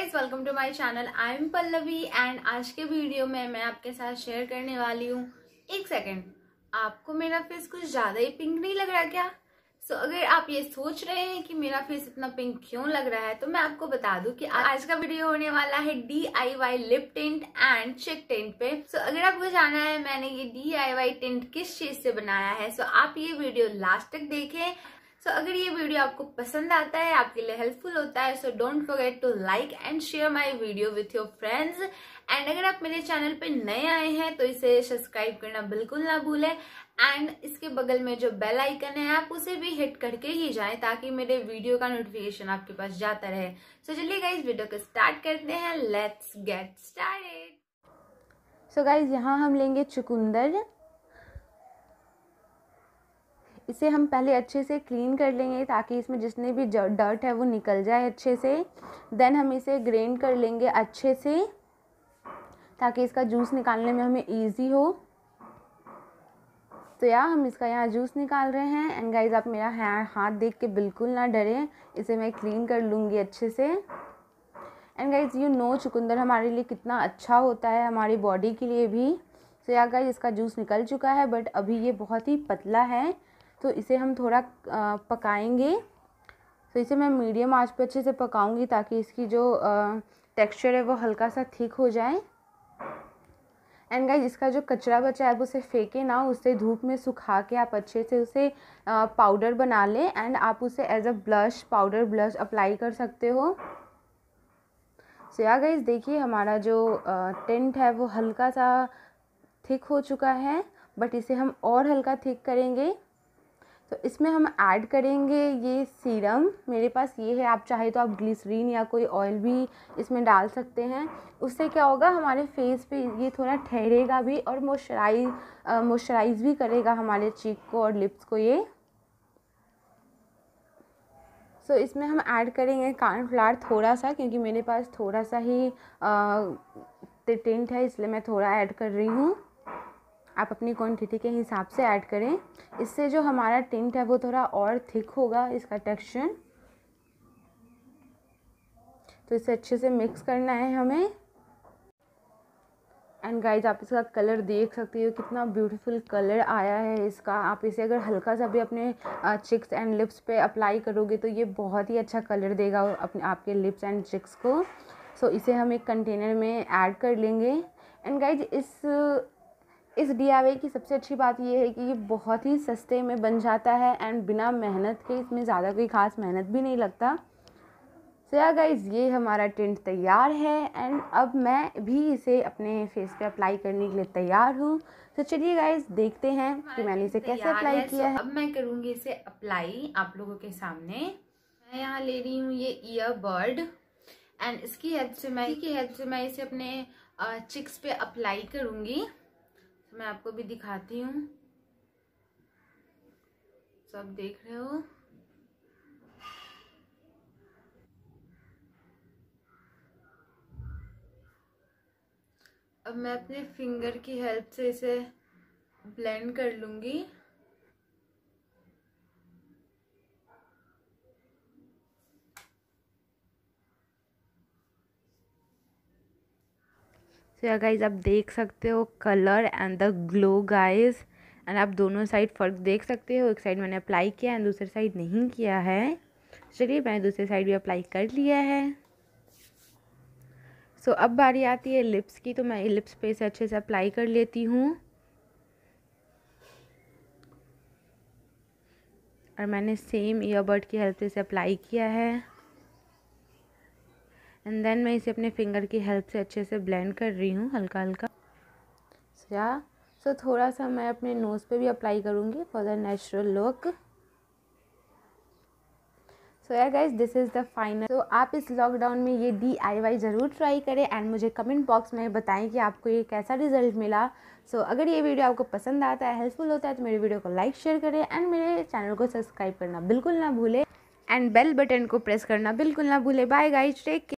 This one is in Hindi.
Guys welcome to my channel I am Pallavi and आज के वीडियो में मैं आपके साथ शेयर करने वाली हूँ। एक सेकेंड आपको मेरा फेस कुछ ज़्यादा ही पिंक नहीं लग रहा क्या? सो so, अगर आप ये सोच रहे हैं कि मेरा फेस इतना पिंक क्यों लग रहा है तो मैं आपको बता दूँ कि आज का वीडियो होने वाला है D I Y lip tint and cheek tint पे। सो so, अगर आपको जाना है मैंने ये डी आई वाई टेंट किस चीज़ से बनाया है सो so, आप ये वीडियो लास्ट तक देखें। सो so, अगर ये वीडियो आपको पसंद आता है आपके लिए हेल्पफुल होता है so don't forget to like and share my video with your friends and अगर आप मेरे चैनल पे नए आए हैं तो इसे सब्सक्राइब करना बिल्कुल ना भूलें। एंड इसके बगल में जो बेल आइकन है आप उसे भी हिट करके ही जाएँ ताकि मेरे वीडियो का नोटिफिकेशन आपके पास जाता रहे। सो चलिए गाइज़ वीडियो को स्टार्ट करते हैं। Let's get started so guys यहाँ हम लेंगे चुकुंदर। इसे हम पहले अच्छे से क्लीन कर लेंगे ताकि इसमें जितने भी डर्ट है वो निकल जाए अच्छे से। देन हम इसे ग्रेंड कर लेंगे अच्छे से, ताकि इसका जूस निकालने में हमें इजी हो। तो यार हम इसका यहाँ जूस निकाल रहे हैं। एंड गाइज़ आप मेरा हाथ देख के बिल्कुल ना डरें। इसे मैं क्लीन कर लूँगी अच्छे से। एंड गाइज़ यू नो चुकंदर हमारे लिए कितना अच्छा होता है हमारी बॉडी के लिए भी। तो यार गाइज़ इसका जूस निकल चुका है बट अभी ये बहुत ही पतला है। तो इसे हम थोड़ा पकाएँगे। तो इसे मैं मीडियम आँच पर अच्छे से पकाऊँगी ताकि इसकी जो टेक्सचर है वो हल्का सा थिक हो जाए। एंड गाइज़ इसका जो कचरा बचा है आप उसे फेंके ना, उसे धूप में सुखा के आप अच्छे से उसे पाउडर बना लें एंड आप उसे as a blush powder blush apply कर सकते हो। सो या गाइज़ देखिए हमारा जो टेंट है वो हल्का सा थिक हो चुका है बट इसे हम और हल्का थिक करेंगे। तो इसमें हम ऐड करेंगे ये सीरम मेरे पास ये है आप चाहे तो आप ग्लिसरीन या कोई ऑयल भी इसमें डाल सकते हैं। उससे क्या होगा हमारे फेस पे ये थोड़ा ठहरेगा भी और मॉइस्चराइज मॉइस्चराइज भी करेगा हमारे चीक को और लिप्स को ये। सो so, इसमें हम ऐड करेंगे कान फ्लावर थोड़ा सा क्योंकि मेरे पास थोड़ा सा ही टेंट है इसलिए मैं थोड़ा ऐड कर रही हूँ। आप अपनी क्वांटिटी के हिसाब से ऐड करें। इससे जो हमारा टिंट है वो थोड़ा और थिक होगा इसका टेक्सचर तो इसे अच्छे से मिक्स करना है हमें। एंड गाइज़ आप इसका कलर देख सकते हो कितना ब्यूटीफुल कलर आया है इसका। आप इसे अगर हल्का सा भी अपने चिक्स एंड लिप्स पे अप्लाई करोगे तो ये बहुत ही अच्छा कलर देगा अपने आपके लिप्स एंड चिक्स को। सो so, इसे हम एक कंटेनर में ऐड कर लेंगे। एंड गाइज़ इस इस डी की सबसे अच्छी बात यह है कि ये बहुत ही सस्ते में बन जाता है एंड बिना मेहनत के इसमें ज़्यादा कोई ख़ास मेहनत भी नहीं लगता। सो या गाइज़ ये हमारा टेंट तैयार है एंड अब मैं भी इसे अपने फेस पे अप्लाई करने के लिए तैयार हूँ। तो चलिए गाइज़ देखते हैं कि मैंने इसे कैसे अप्लाई किया है। अब मैं करूँगी इसे अप्लाई आप लोगों के सामने। मैं यहाँ ले रही हूँ ये ईयरबर्ड एंड इसकी हेल्प से मैं इसकी हेल्प से मैं इसे अपने चिक्स पे अप्लाई करूँगी। तो मैं आपको भी दिखाती हूँ। सब देख रहे हो? अब मैं अपने फिंगर की हेल्प से इसे ब्लेंड कर लूँगी। सो या गाइज़ आप देख सकते हो colour and the glow guys and आप दोनों साइड फ़र्क देख सकते हो। एक साइड मैंने अप्लाई किया एंड दूसरे साइड नहीं किया है। चलिए मैंने दूसरे साइड भी अप्लाई कर लिया है। सो so, अब बारी आती है लिप्स की तो मैं लिप्स पे इसे अच्छे से अप्लाई कर लेती हूँ। और मैंने सेम ईयरबड की हेल्प से अप्लाई किया है। एंड देन मैं इसे अपने फिंगर की हेल्प से अच्छे से ब्लेंड कर रही हूँ हल्का हल्का या सो थोड़ा सा मैं अपने नोज़ पे भी अप्लाई करूँगी for the natural look so यार guys this is the final तो आप इस लॉकडाउन में ये डी आई वाई ज़रूर ट्राई करें एंड मुझे कमेंट बॉक्स में बताएँ कि आपको ये कैसा रिज़ल्ट मिला। सो so, अगर ये वीडियो आपको पसंद आता है हेल्पफुल होता है तो मेरे वीडियो को लाइक शेयर करें एंड मेरे चैनल को सब्सक्राइब करना बिल्कुल ना भूलें। एंड बेल बटन को प्रेस करना बिल्कुल ना भूलें। Bye guys take